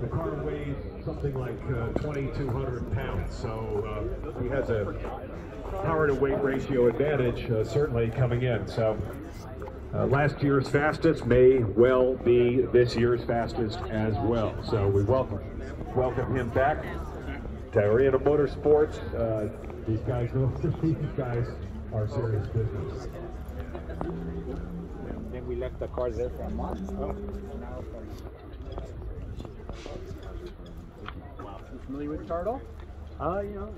the car weighs something like uh, 2,200 pounds, so uh, he has a power to weight ratio advantage uh, certainly coming in. So uh, last year's fastest may well be this year's fastest as well. So we welcome welcome him back to Arena Motorsports. Uh, these guys, these guys are serious business. Then we left the car there for a month. Oh. You familiar with Turtle? Uh, you know.